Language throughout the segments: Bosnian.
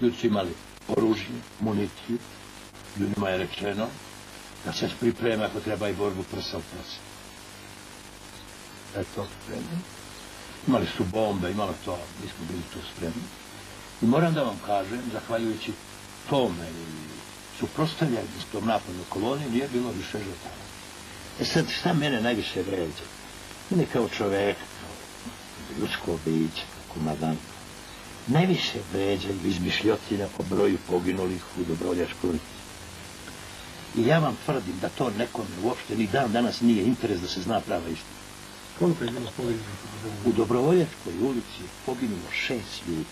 Ljudi su imali oružje, municiju. Ljudima je rečeno da se priprema ako treba i borbu prsa u prsa. Eto, spremni. Imali su bombe, imali to, mi smo bili tu spremni. I moram da vam kažem, zahvaljujući tome i suprostavljanju s tom napadnom kolonije, nije bilo više žrtava. E sad, šta mene najviše vređa? Mene kao čovek, kao ljudsko biće, kao komadant, najviše vređaju izmišljotina o broju poginulih u Dobrovoljačkoj I ja vam tvrdim da to nekome uopšte ni dan danas nije interes da se zna prava istina. Koliko je bilo poginulo? U Dobrovoljačkoj ulici je poginulo šest ljudi.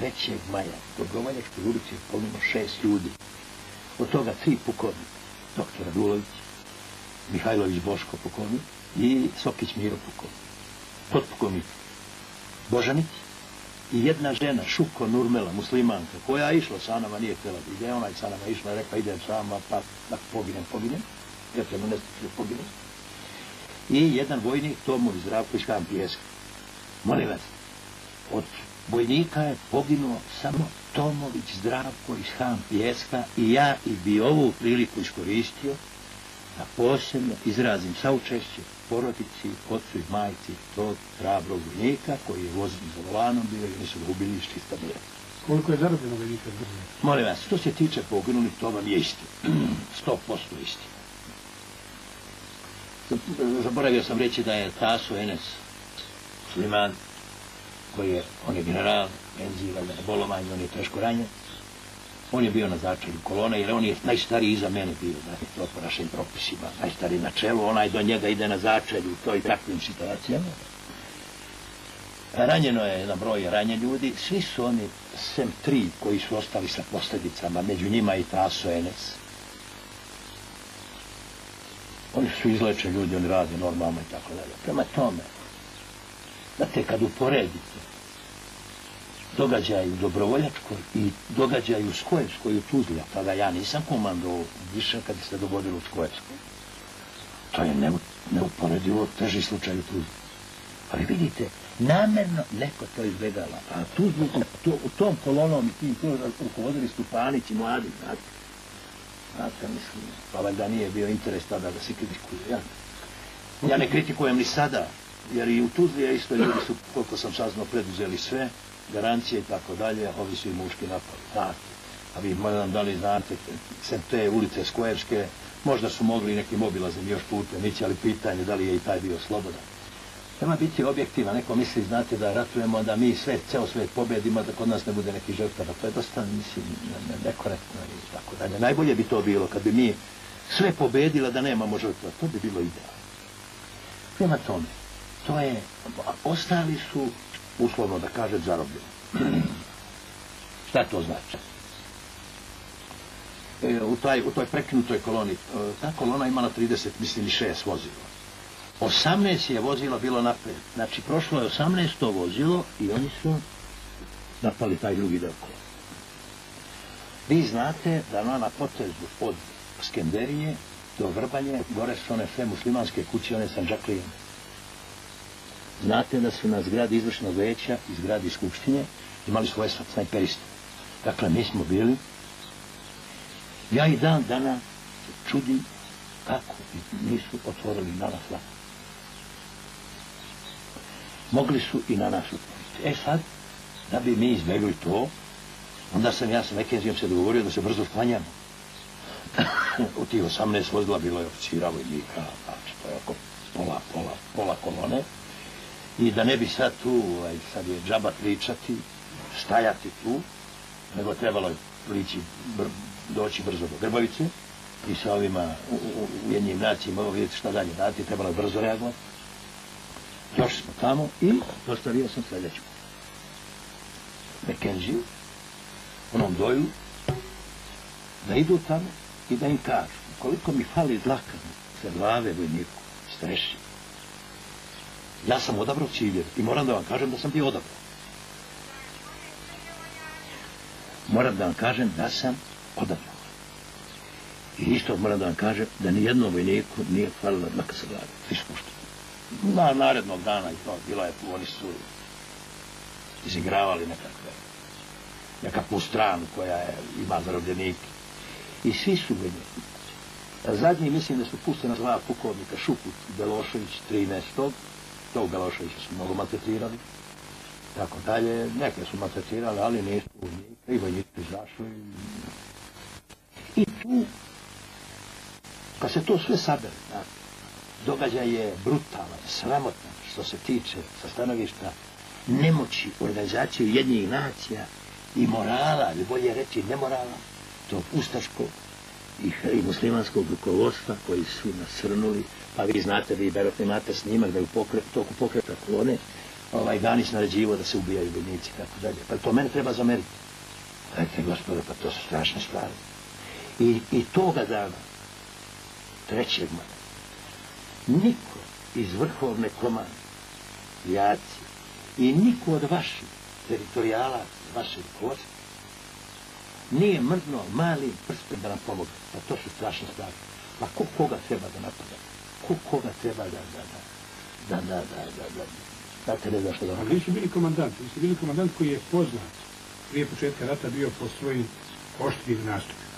3. maja u Dobrovoljačkoj ulici je poginulo šest ljudi. Od toga tri pukovnika. Doktor Radulović, Mihajlović Boško pukovnik i Sokić Miro pukovnik. Potpukovnik Božanić i jedna žena, Šuko Nurmela, muslimanka, koja je išla sa nama, nije htjela da ide, ona je sa nama išla, rekla idem sama, pa da poginem, poginem, ja ćemo ne stići poginem. I jedan vojnik, Tomur Zdravko iz Ham Molim vas, od vojnika je poginuo samo Tomović Zdravko iz Han Pjeska i ja i bi ovu priliku iskoristio da posebno izrazim saučešće porodici, ocu i majci tog hrabrog vojnika koji je vozim za volanom bio i nisu ga ubili iz čista mira. Koliko je zarobljeno vojnika države? Molim vas, što se tiče poginulih, to vam je isti. 100% isti. Zaboravio sam reći da je Taso Enes Suliman, koji je, on je general, penzivan, na bolovanju, on je teško ranjen. On je bio na začelju kolone, jer on je najstariji iza mene bio, znači to po našim propisima, najstariji na čelu, onaj do njega ide na začelju u toj takvim situacijama. Ranjeno je na broj ranje ljudi, svi su oni, sem tri koji su ostali sa posljedicama, među njima i Taso Enes. Oni su izleče ljudi, oni rade normalno i tako dalje. Prema tome, znate, kad uporedite događaj u Dobrovoljačkoj i događaju u Skojevskoj u Tuzli, a tada ja nisam komando više kad se dogodilo u Skojevskoj. To je neuporedivo teži slučaj u Tuzli. Ali vidite, namerno neko to izbjegala. A Tuzlu, to, u tom kolonom i tim to rukovodili Stupanić i mladi, znate. Znate, mislim, pa valjda nije bio interes tada da se kritikuje. Ja, ja ne kritikujem ni sada, jer i u Tuzli je isto ljudi su, koliko sam saznao, preduzeli sve, garancije i tako dalje, ovi su i muški napali, znate. A vi možda da li znate, sem te ulice Skojerske, možda su mogli neki obilazim još putem ići, ali pitanje da li je i taj bio slobodan. Treba biti objektiva, neko misli, znate, da ratujemo, da mi sve, ceo svet pobedimo, da kod nas ne bude neki žrtava. To je dosta, mislim, nekorektno i tako dalje. Najbolje bi to bilo kad bi mi sve pobedila da nemamo žrtva. To bi bilo idealno. Prema tome, to je, ostali su uslovno da kaže zarobljeno. Šta to znači? E, u, taj, u toj prekinutoj koloni, e, ta kolona imala 30, mislim, 6 vozila. 18 je vozila bilo napred. Znači, prošlo je 18 to vozilo i oni su napali taj drugi deo kolona. Vi znate da na, na potezu od Skenderije do Vrbanje, gore su one sve muslimanske kuće, one sanđaklije znate da su na zgradi izvršnog veća i zgradi skupštine imali svoje snajperiste. Dakle, mi smo bili, ja i dan dana čudim kako nisu otvorili na nas vata. Mogli su i na nas otvoriti. E sad, da bi mi izbegli to, onda sam ja sa Mekenzijom se dogovorio da se brzo sklanjamo. U tih 18 vozila bilo je oficira vojnika, znači to je oko pola, pola, pola kolone i da ne bi sad tu, ovaj, sad je džaba pričati, stajati tu, nego trebalo je prići, br, doći brzo do Grbovice i sa ovima u, u, u jednim nacijima, ovo vidjeti šta dalje dati, trebalo je brzo reagovati. Došli smo tamo i postavio sam sljedeću. McKenzie, onom doju, da idu tamo i da im kažu, koliko mi fali dlaka sa glave vojniku, streši, Ja sam odabrao ciljer i moram da vam kažem da sam bio odabrao. Moram da vam kažem da sam odabrao. I isto moram da vam kažem da ni jednom vojniku nije hvalila maka sa glave. Na narednog dana i to, bila je, oni su izigravali nekakve nekakvu stranu koja je, ima zarobljenike. I svi su bili. Zadnji mislim da su puštena dva pukovnika, Šuput Belošević, 13. Tog Beloševića su mnogo maltretirali. Tako dalje, neke su maltretirali, ali nisu vojnika i vojnici izašli. I tu, kad se to sve sabere, znači, događaj je brutalan, sramotan, što se tiče sa stanovišta nemoći organizacije jednih nacija i morala, ili bolje reći nemorala, tog ustaškog i, i muslimanskog rukovodstva koji su nasrnuli, pa vi znate, vi vjerojatno imate snimak da je u pokret, toku pokreta kolone, ovaj Ganić naređivo da se ubijaju vojnici, tako dalje. Pa to mene treba zameriti. Rekte, gospode, pa to su strašne stvari. I, i toga dana, trećeg maja, niko iz vrhovne komande, jaci, i niko od vaših teritorijala, vašeg kosta, nije mrdno mali prstom da nam pomogne. Pa to su strašne stvari. Pa ko koga treba da napada? Ko koga treba da, da, da, da, da, da, da, da, da, te ne znaš što da Ali nisu bili komandant, vi ste bili komandant koji je poznat prije početka rata bio po svojim oštrim nastupima.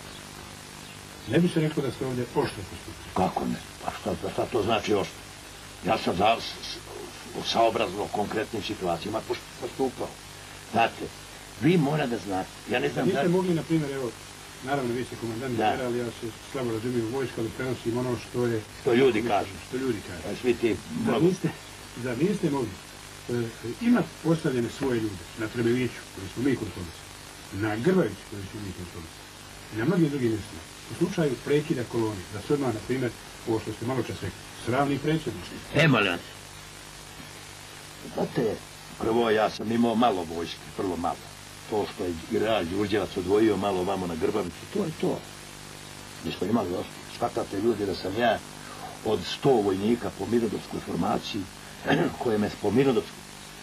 Ne bi se rekao da ste ovdje oštro postupili. Kako ne? Pa šta, šta to znači oštro? Ja sam za, saobrazno konkretnim situacijama postupao. Znate, vi mora da znate. Ja ne znam Niste da... mogli, na primjer, evo, naravno vi ste komandant da. ali ja se slabo razumijem u vojsku, ali prenosim ono što je... Što ljudi kažu. Što ljudi kažu. Svi ti... Da niste, da niste mogli e, imati postavljene svoje ljude na Trebeviću, koji smo mi kontrolisali, na Grbaviću, koji smo mi kontrolisali, i na mnogim drugim mjestima, u slučaju prekida koloni, da se odmah, na primjer, ovo što ste malo čas rekli, sravni predsjednici. E, molim Znate, prvo ja sam imao malo vojske, prvo malo. To što je grad Đurđevac odvojio malo vamo na Grbavicu, to je to. Mi smo imali dosta. Shvatate ljudi da sam ja od sto vojnika po mirodovskoj formaciji, koje me po mirodovskoj,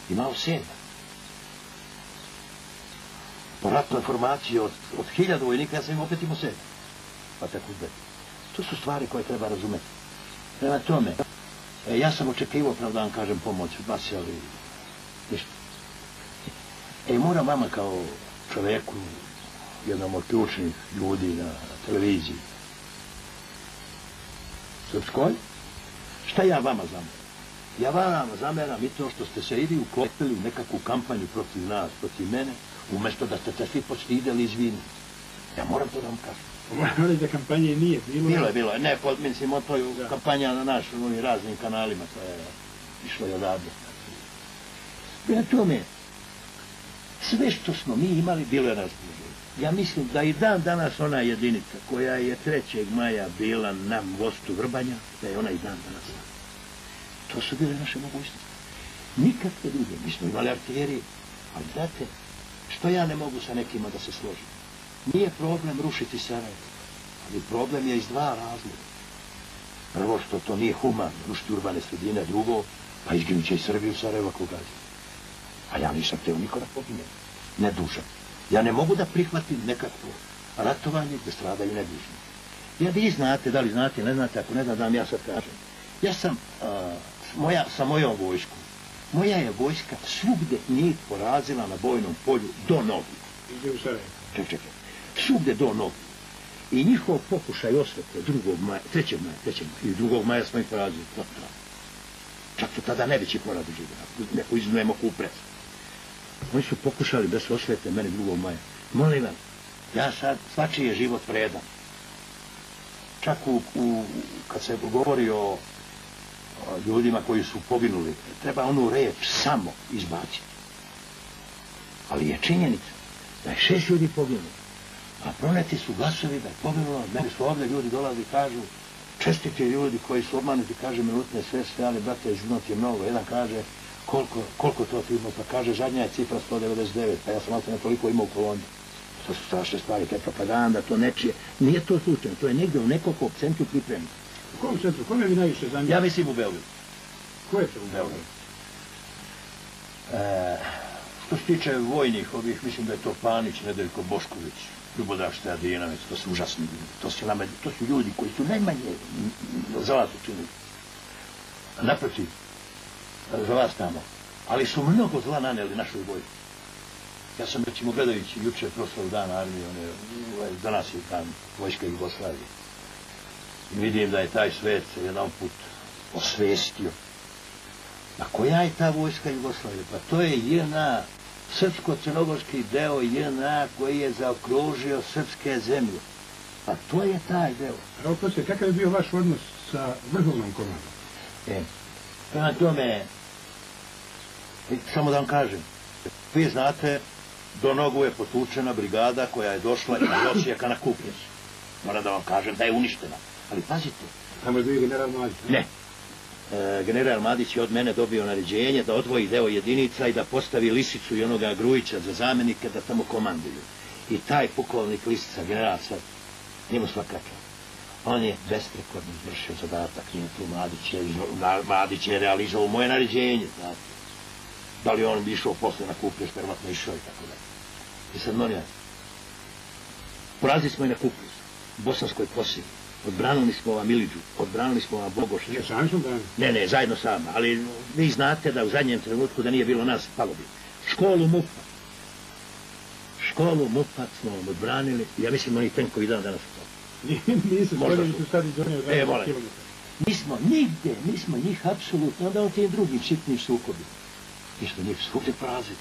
imao sedam. Po ratnoj formaciji od, od hiljada vojnika, ja sam im opet imao sedam. Pa tako da. To su stvari koje treba razumeti. Prema tome, E, ja sam očekivao, pravda vam kažem, pomoć od vas, ali ništa. E, moram vama kao čoveku, jednom od ključnih ljudi na televiziji, Srpskoj, šta ja vama zameram? Ja vama zameram i to što ste se ili uklopili u nekakvu kampanju protiv nas, protiv mene, umjesto da ste se svi postideli izvini. Ja moram to da vam kažem. Moram reći da kampanje nije bilo. Bilo je, bilo je. Ne, pod, mislim, to je kampanja na našim raznim kanalima, to je išlo i odavde. Prema tome, sve što smo mi imali, bilo je raspoloženje. Ja mislim da i dan danas ona jedinica koja je 3. maja bila na mostu Vrbanja, da je ona i dan danas. To su bile naše mogućnosti. Nikakve druge. Mi smo imali artiljerije, ali znate, što ja ne mogu sa nekima da se složim? Nije problem rušiti Sarajevo, ali problem je iz dva razloga. Prvo što to nije human, rušiti urbane sredine, drugo, pa izginut će i Srbiju Sarajevo ako gađe. A ja nisam teo niko da pogine, ne dužan. Ja ne mogu da prihvatim nekakvo ratovanje gdje stradaju nedužni. Ja vi znate, da li znate, ne znate, ako ne znam, da vam ja sad kažem. Ja sam a, moja, sa mojom vojskom, moja je vojska svugde njih porazila na bojnom polju do nogu. Ide u Sarajevo. Ček, čekaj svugde do nogu. I njihov pokušaj osvete drugog maja, trećeg maja, trećeg maja, i drugog maja smo ih porazili. Čak su tada najveći porad živjeli, neko iznujemo kupres. Oni su pokušali da se osvete meni drugog maja. Molim vam, ja sad, svačiji je život vredan. Čak u, u, kad se govori o, o ljudima koji su poginuli, treba onu reč samo izbaciti. Ali je činjenica da je šest ljudi poginulo. A proneti su glasovi da je poginulo, meni su ovdje ljudi dolazi i kažu, čestiti ljudi koji su obmanuti, kaže minutne sve sve, ali brate, iznot je mnogo. Jedan kaže, koliko, koliko to ti ima, pa kaže, zadnja je cifra 199, pa ja sam malo toliko imao u koloniji. To su strašne stvari, to je propaganda, to nečije. Nije to slučajno, to je negdje u nekoliko centru pripremi. U kom centru? Kome vi najviše zanimljati? Ja mislim u Beogradu. Ko je to u Beogradu? E, što se tiče vojnih ovih, mislim da je to Panić, Nedeljko Bošković, Ljubodar Stajadinović, to su užasni ljudi. To su, nama, to su ljudi koji su najmanje za vas učinili. Naprotiv, za vas tamo. Ali su mnogo zla naneli našoj vojci. Ja sam recimo gledajući juče proslavu dana armije, one, ovaj, danas je tam vojska Jugoslavije. I vidim da je taj svet se jedan put osvestio. A koja je ta vojska Jugoslavije? Pa to je jedna srpsko-crnogorski deo JNA koji je zaokružio srpske zemlje. A to je taj deo. Evo, poslije, kakav je bio vaš odnos sa vrhovnom komandom? E, prema tome, samo da vam kažem, vi znate, do nogu je potučena brigada koja je došla iz Osijeka na Kupnicu. Moram da vam kažem da je uništena. Ali pazite. Tamo je bio general Mladić. Ne. E, general Mladić je od mene dobio naređenje da odvoji deo jedinica i da postavi Lisicu i onoga Grujića za zamenike da tamo komanduju. I taj pukovnik Lisica, general sad, njemu svaka čast. On je besprekorno izvršio zadatak, nije tu Mladić je, Mladić je realizovao moje naređenje, znate. Da li on bi išao posle na kuplje, što išao i tako da. I sad molim vas, porazili smo i na kuplju, u Bosanskoj posili, odbranili smo ova Miliđu, odbranili smo ova Bogoša. Ja sami smo branili. Ne, ne, zajedno s vama, ali vi znate da u zadnjem trenutku da nije bilo nas, palo bi. Školu MUPA, školu MUPA smo vam odbranili, ja mislim oni tenkovi dan danas to. Nisu, skoro su sad iz one E, molim. Mi smo nigde, mi smo njih apsolutno, onda on tim drugim sitnim sukobima. Mi smo njih svugdje prazili.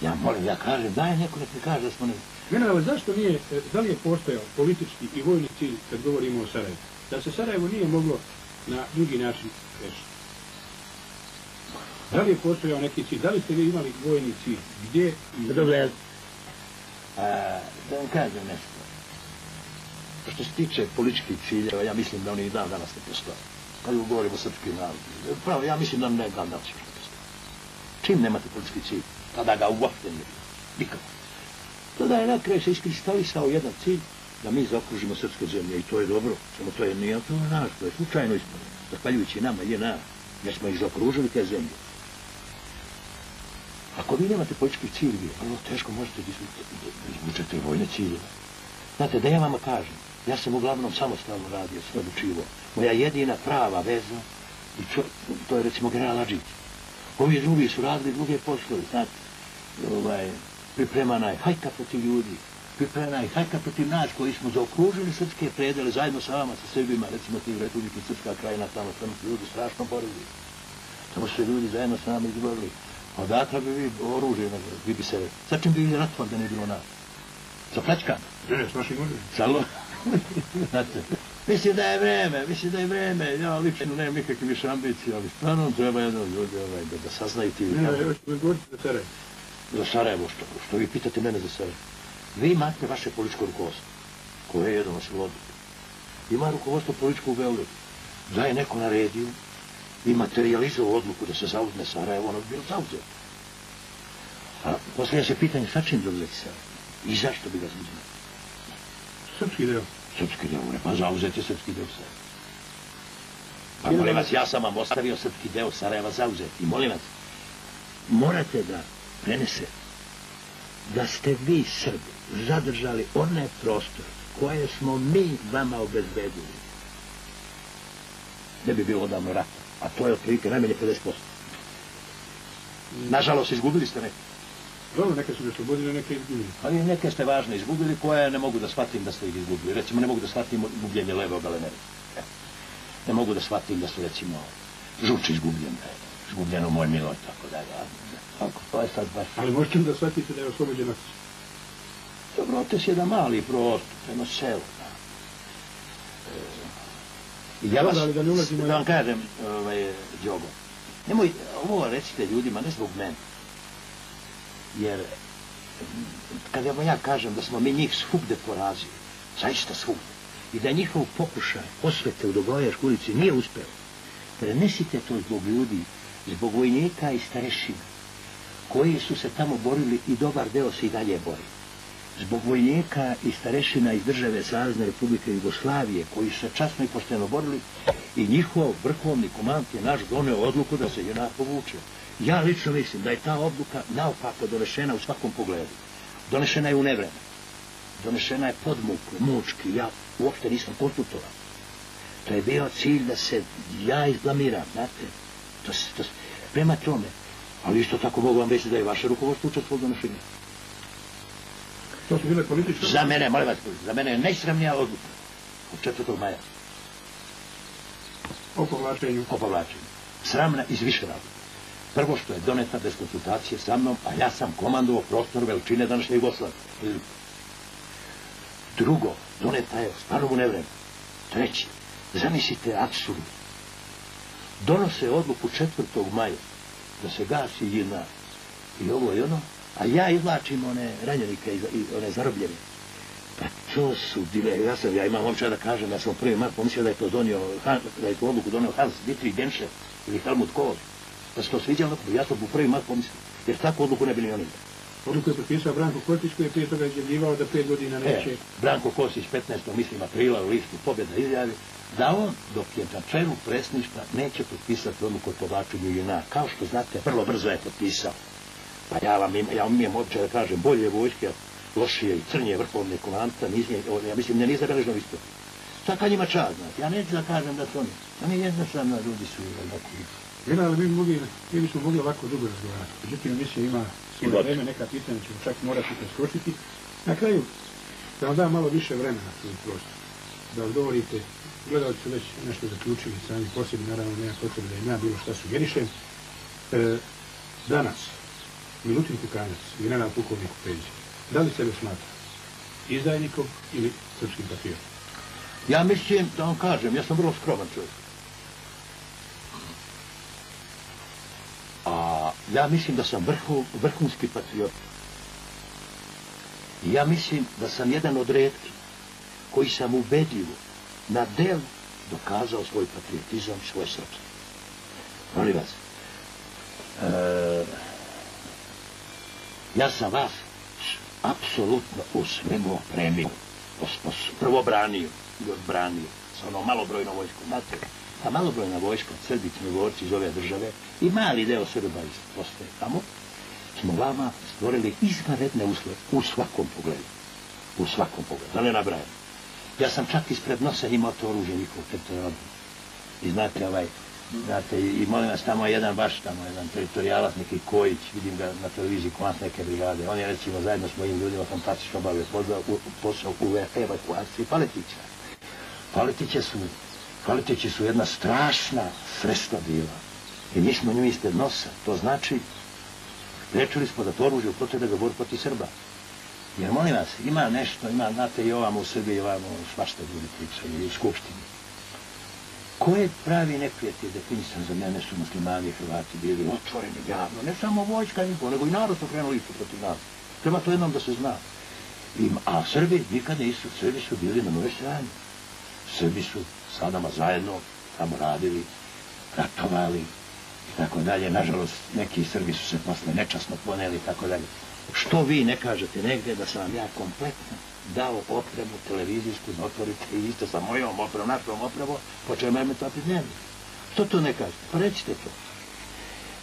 Ja molim, ja kažem, daj neko nek mi kaže da smo ne... Generale, zašto nije, e, da li je postojao politički i vojni cilj kad govorimo o Sarajevu? Da se Sarajevo nije moglo na drugi način rešiti? Da li je postojao neki cilj? Da li ste vi imali vojni cilj? Gdje? I... Dobro, ja... A, da vam kažem nešto. Što se tiče političkih ciljeva, ja mislim da oni i dan danas ne postoje. Kad govorimo o srpskim narodima. Pravo, ja mislim da ne dan danas postoje. Čim nemate politički cilj, tada ga uopšte ne bilo. Nikako. Tada je nakraj se iskristalisao jedan cilj da mi zaokružimo srpske zemlje i to je dobro. Samo to je nije to naš, to je slučajno ispod. Zahvaljujući nama je na, jer smo ih zaokružili te zemlje. Ako vi nemate politički cilj, vi vrlo teško možete da izvučete vojne ciljeve. Znate, da ja vama kažem, ja sam uglavnom samostalno radio, sve odlučivo. Moja jedina prava veza, i čo, to je recimo general Adžić. Ovi drugi su radili druge poslove, znate, ovaj, pripremana je hajka protiv ljudi, pripremana je hajka protiv nas koji smo zaokružili srpske predele zajedno sa vama, sa Srbima, recimo ti u Republike Srpska krajina, tamo tamo su ljudi strašno borili. Tamo su ljudi zajedno sa nama izborili. Odakle bi vi oružje, vi bi se, sa bi vi ratovali da ne bilo nas? Sa plečkama? Ne, ne, s našim oružjem. Sa lo... Znate, mislim da je vreme, mislim da je vreme, ja lično nemam nikakve više ambicije, ali stvarno treba jedno ljudi ovaj, da, da saznaju ti... Ne, ne, još govoriti za Sarajevo. Za Sarajevo, što, što vi pitate mene za Sarajevo. Vi imate vaše političko rukovodstvo, koje je jedan vas vodi. Ima rukovodstvo političko u Beogradu. Da je neko naredio i materializao odluku da se zauzme Sarajevo, ono bi bilo zauzeo. A poslije se pitanje, sa čim zauzeti Sarajevo? I zašto bi ga zauzeli? Srpski deo. Srpski deo, ne, pa zauzeti srpski deo Sarajeva. Pa molim vas, ja sam vam ostavio srpski deo Sarajeva zauzeti. Molim vas, morate da prenese da ste vi Srbi zadržali one prostore koje smo mi vama obezbedili. Ne bi bilo odavno rata. A to je otprilike najmanje 50%. Nažalost, izgubili ste neke. Dobro, neke su nešto bodile, neke izgubili. Ali neke ste važne izgubili koje ne mogu da shvatim da ste ih izgubili. Recimo, ne mogu da shvatim gubljenje levog galenera. E. Ne mogu da shvatim da su, recimo, žuči izgubljene. Izgubljeno moj milo i tako da. Tako, to je sad baš... Ali možete da shvatite da je oslobođen otis? Dobro, otis je da mali prostor, prema selu. Da. E, ja vas, da, da, ne ulazimo da vam kažem, ovaj, Djogo, nemoj, ovo recite ljudima, ne zbog mene, jer kad ja kažem da smo mi njih svugde porazili, zaista svugde, i da njihov pokušaj osvete u Dogojaškoj ulici nije uspeo, prenesite to zbog ljudi, zbog vojnika i starešina, koji su se tamo borili i dobar deo se i dalje bori. Zbog vojnika i starešina iz države Savezne Republike Jugoslavije, koji su se časno i pošteno borili, i njihov vrhovni komand je naš doneo odluku da se junak povuče. Ja lično mislim da je ta odluka naopako donešena u svakom pogledu. Donešena je u nevreme. Donešena je podmuklo, mučki. Ja uopšte nisam konsultovan. To je bio cilj da se ja izblamiram, znate. To, to, prema tome. Ali isto tako mogu vam reći da je vaše rukovodstvo učestvo donešenja. To su bile političke... Za mene, molim vas, za mene je najsramnija odluka od 4. maja O povlačenju. o povlačenju. Sramna iz više razloga. Prvo što je doneta bez konsultacije sa mnom, a ja sam komandovao prostor veličine današnje Jugoslavije. Drugo, doneta je stvarno u nevreme. Treći, zamislite absurd. Donose odluku 4. maja da se gasi jedna i ovo i ono, a ja izvlačim one ranjenike i, i one zarobljene. Pa to su dile, ja sam, ja imam omča da kažem, ja sam prvi mar pomislio da je to donio, da je to odluku donio Hans Dietrich Genscher ili Helmut Kohl. Da se to sviđalo, ja sam u prvi mar pomislio, jer takvu odluku ne bili oni. Odluku je potpisao Branko Kostić koji je prije toga izjavljivao da pet godina E, neće... Branko Kosić 15. mislim aprila u listu pobjeda izjavi da on, dok je na čelu presništva, neće potpisati odluku o povlačenju JNA. Kao što znate, vrlo brzo je potpisao. Pa ja vam im, ja imam običaj da kažem, bolje vojske, lošije i crnije vrhovne komanta, ja mislim, ne nije zabeležno isto. Taka njima čast, znate. Ja neću da kažem da su oni. Oni jednostavno ljudi su onako. Ali mi, mogli, mi bismo mogli ovako dugo razgovarati. Međutim, emisija ima svoje God. vreme, neka pitanja ćemo čak morati preskočiti. Na kraju, da vam dam malo više vremena svoj prostor. Da odgovorite, gledalci su već nešto zaključili sami po sebi, naravno nema potrebe da im ja bilo šta sugerišem. E, danas, Milutin Kukanac, general pukovnik u Peđi, da li sebe smatra izdajnikom ili srpskim patriotom? Ja mislim, da vam kažem, ja sam vrlo skroman čovjek. Ja mislim da sam vrhu, vrhunski patriot. I ja mislim da sam jedan od redkih koji sam ubedljivo na del dokazao svoj patriotizam svoje srpstvo. Molim vas, e, ja sam vas apsolutno u svemu opremio, os- prvo branio i odbranio sa onom malobrojnom vojskom. Znate, a malobrojna vojska, Srbi, Crnogorci iz ove države i mali deo Srba iz postoje tamo, smo vama stvorili izvanredne uslove u svakom pogledu. U svakom pogledu, da ne nabrajam. Ja sam čak ispred nosa imao to oružje njihovo teritorijalno. I znate, ovaj, znate, i, molim vas, tamo je jedan baš tamo, jedan teritorijalac, neki Kojić, vidim ga na televiziji, komand neke brigade. On je, recimo, zajedno s mojim ljudima fantastično obavio posao u, posao u evakuaciji Paletića. Paletiće su, Paletiće su jedna strašna sredstva bila. I mi smo nju ispred nosa. To znači, rečili smo da to oružje upotrebe ga bor protiv Srba. Jer molim vas, ima nešto, ima, znate, i ovamo u Srbiji, i ovamo svašta ljudi pričaju, i u Skupštini. Ko je pravi neprijatelj definisan za mene su muslimani i Hrvati bili otvoreni javno, ne samo vojska niko, nego i narod su krenuli isto protiv nas. Treba to jednom da se zna. I, a Srbi nikad nisu, Srbi su bili na nove strani. Srbi su sa nama zajedno tamo radili, ratovali i tako dalje. Nažalost, neki Srbi su se posle nečasno poneli i tako dalje. Što vi ne kažete negde da sam vam ja kompletno dao opremu televizijsku da otvorite i isto sa mojom opremom, našom opremom, po čemu je to dnevno. Što to ne kažete? Pa recite to.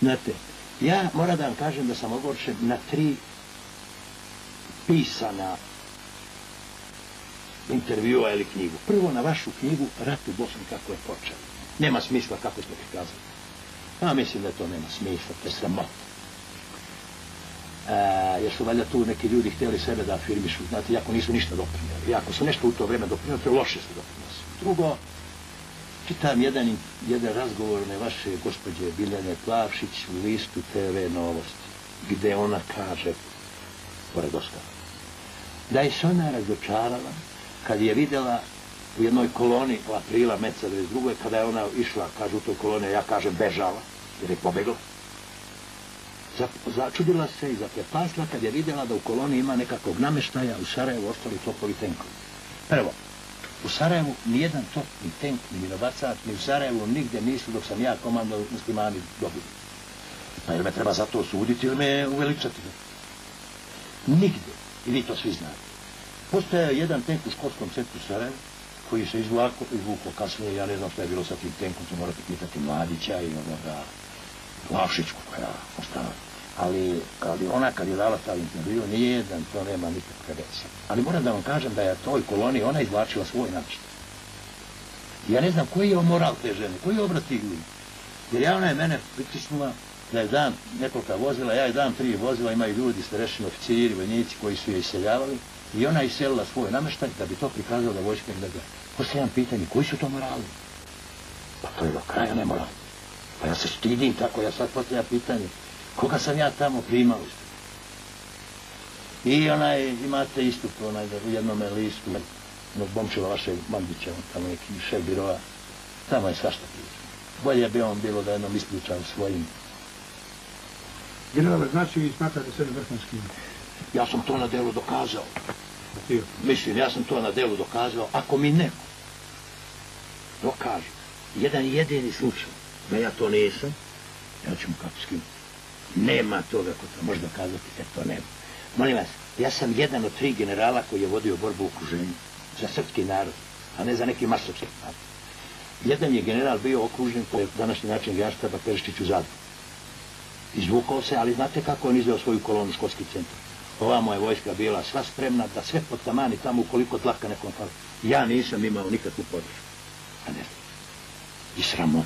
Znate, ja moram da vam kažem da sam ogoršen na tri pisana intervjua ili knjigu. Prvo na vašu knjigu Rat u Bosni kako je počeo. Nema smisla kako ste prikazali. Ja pa mislim da to nema smisla, to je sramota. E, jer su valjda tu neki ljudi htjeli sebe da afirmišu, znate, jako nisu ništa doprinjeli. Jako su nešto u to vreme doprinjeli, to je loše su doprinjeli. Drugo, čitam jedan, jedan razgovor na vaše gospođe Biljane Plavšić u listu TV Novosti, gde ona kaže, pored ostalo, da je se ona razočarala kad je vidjela u jednoj koloni u aprila meca 22. kada je ona išla, kaže u toj koloni, ja kažem bežala, jer je pobegla. Za- Začudila se i zaprepasla kad je vidjela da u koloni ima nekakvog nameštaja u Sarajevu ostali topovi tenkovi. Prvo, u Sarajevu nijedan top, ni tenk, ni minobacac, ni u Sarajevu nigdje nisu dok sam ja komando muslimani dobili. Pa jer me treba za to suditi ili me uveličati? Nigdje. I vi to svi znate. Postoje jedan tenk u škotskom centru Sarajevo, koji se izvlako, izvukao kasnije, ja ne znam što je bilo sa tim tenkom, to morate pitati Mladića i onoga Vlašićku koja ostala. Ali, ali ona kad je dala taj intervju, nijedan to nema nikakve veze. Ali moram da vam kažem da je toj koloni ona izvlačila svoj način. Ja ne znam koji je moral te žene, koji je obraz tih ljudi. Jer ja ona je mene pritisnula da je dan nekoliko vozila, ja je dan tri vozila, imaju ljudi, starešini oficiri, vojnici koji su je iseljavali. I ona iselila svoj nameštaj da bi to prikazala da vojska im da gleda. Postavljam pitanje, koji su to morali? Pa to je do kraja nemoral. Pa ja se stidim tako, ja sad postavljam pitanje, koga sam ja tamo primao? I onaj, imate istup onaj, u jednom listu, onog bomčeva vašeg Mandića, on tamo neki šef biroa, tamo je svašta priča. Bolje bi on bilo da jednom ispričao svojim. Generale, znači vi smatrate sebe vrhunskim? Ja sam to na delu dokazao. Mislim, ja sam to na delu dokazao. Ako mi neko dokaže jedan jedini slučaj da ja to nisam, ja ću mu kako skinuti. Nema toga ko to može dokazati, da to nema. Molim vas, ja sam jedan od tri generala koji je vodio borbu u okruženju za srpski narod, a ne za neki masovski narod. Jedan je general bio okružen po današnji način Gaštaba Perištić u Zadru. Izvukao se, ali znate kako on izveo svoju kolonu školski centar. Ovamo je vojska bila sva spremna da sve potamani tamo ukoliko tlaka nekom fali. Ja nisam imao nikakvu podršku. A ne. I sramot.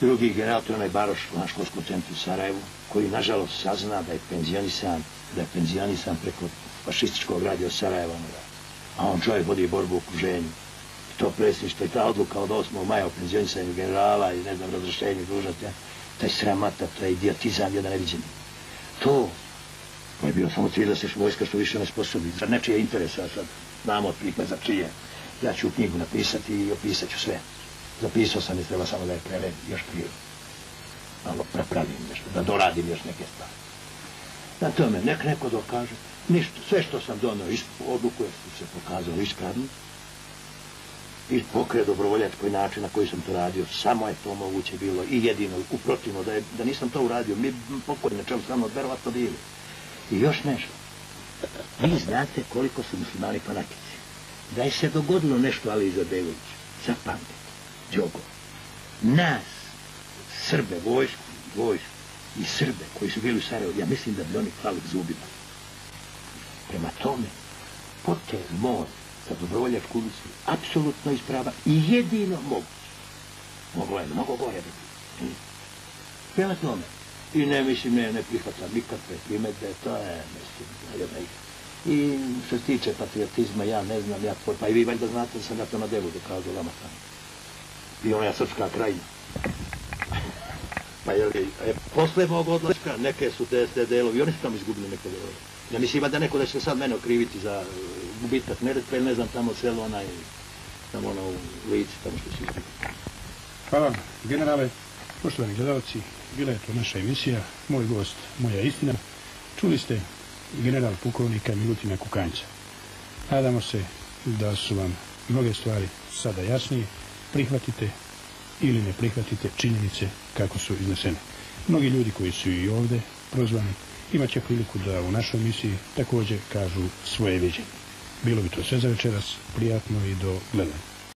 Drugi general, to je onaj Baroš u školskom centru u Sarajevu, koji nažalost sazna da je penzionisan, da je penzionisan preko fašističkog radija Sarajeva. A on čovjek vodi borbu u okruženju. To predsjedništvo i ta odluka od 8. maja o penzionisanju generala i ne znam, razrešenju dužnosti, taj sramata, taj idiotizam jedan neviđen. To, to je bio samo cilj da se vojska što više ne sposobi. Za nečije interesa sad, znamo otprilike za čije. Ja ću knjigu napisati i opisat ću sve. Zapisao sam i treba samo da je prevedim još prije. Malo prepravim nešto, da doradim još neke stvari. Na tome, nek neko dokaže, ništa, sve što sam donio, odluku je se pokazao ispravno, i pokre dobrovoljačkoj način na koji sam to radio, samo je to moguće bilo i jedino, uprotivno, da, je, da nisam to uradio, mi pokojni na čemu sam verovatno bili. I još nešto, vi znate koliko su muslimani fanatici. Da je se dogodilo nešto Ali Izadević, zapamtite, Djogo, nas, Srbe, vojsku, vojsku i Srbe koji su bili u Sarajevo, ja mislim da bi oni klali zubima. Prema tome, potez mora za dobrovoljačku misiju, apsolutno isprava i jedino moguće. Moglo je mnogo gore biti. Prema tome, i ne mislim, ne, ne prihvatam nikakve primedbe, to je, mislim, jedna igra. I što se tiče patriotizma, ja ne znam, ja, pa i vi valjda znate da sam ja to na delu dokazao vama tamo. I ona je srpska krajina. Pa je li, e, posle mog odlaska, neke su te, te delovi, oni su tamo izgubili neke delove. Ja mislim da neko da će sad mene okriviti za e, gubitak Neretve, ne znam, tamo selo onaj, tamo ono u lici, tamo što si izgubili. Hvala, generale, poštovani gledalci, bila je to naša emisija, moj gost, moja istina. Čuli ste general pukovnika Milutina Kukanjca. Nadamo se da su vam mnoge stvari sada jasnije. Prihvatite ili ne prihvatite činjenice kako su iznesene. Mnogi ljudi koji su i ovde prozvani imat će priliku da u našoj emisiji također kažu svoje viđenje. Bilo bi to sve za večeras, prijatno i do gledanja.